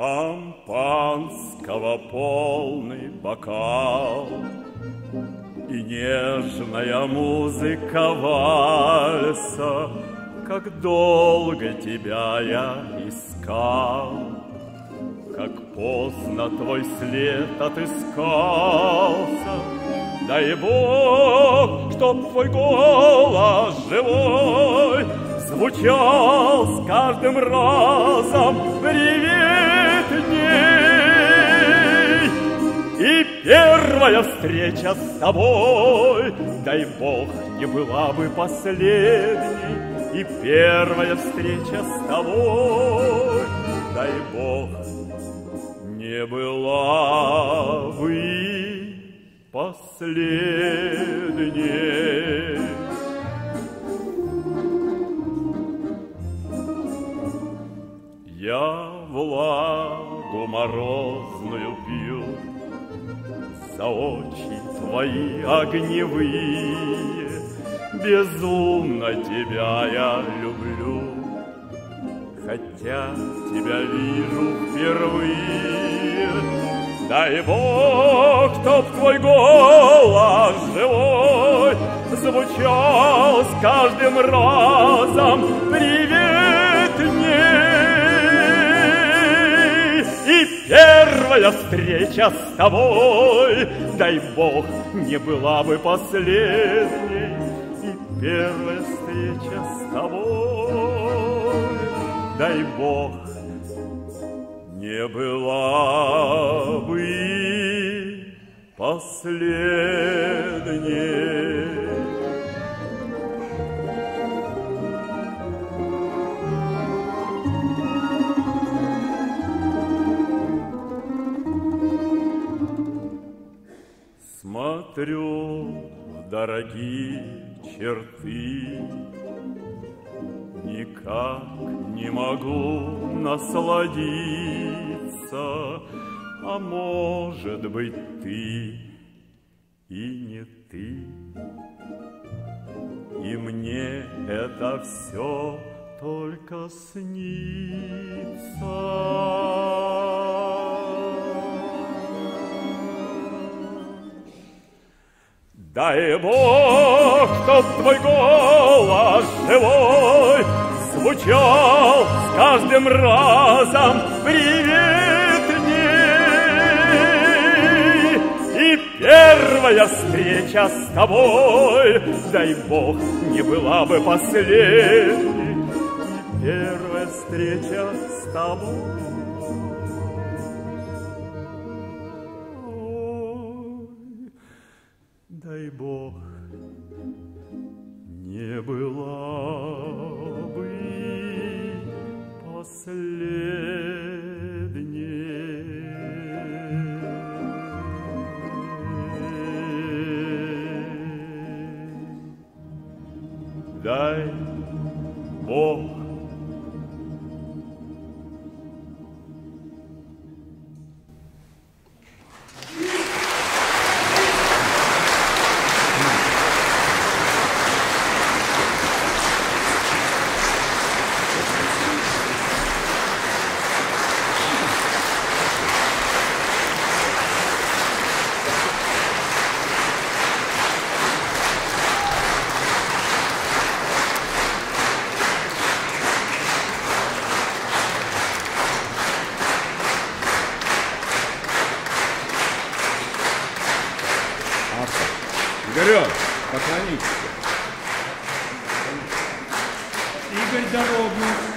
шампанского полный бокал. И нежная музыка вальса Как долго тебя я искал. Как поздно твой след отыскался. Дай Бог, чтоб твой голос живой Звучал с каждым разом приветней. Первая встреча с тобой, дай Бог, не была бы последней. И первая встреча с тобой, дай Бог, не была бы последней. Я влагу морозную пью За очи твои огневые. Безумно тебя я люблю Хотя тебя вижу впервые. Дай Бог, чтоб твой голос живой Звучал с каждым разом приветней Первая встреча с тобой, дай Бог, не была бы последней. И первая встреча с тобой, дай Бог, не была бы последней. Смотрю в дорогие черты, Никак не могу насладиться, А может быть ты и не ты. И мне это все только снится. Дай Бог, чтоб твой голос живой Звучал с каждым разом приветней. И первая встреча с тобой, дай Бог, не была бы последней. И первая встреча с тобой не была бы последней. Дай Бог, Игорек, поклонись. Игорь Дорогин,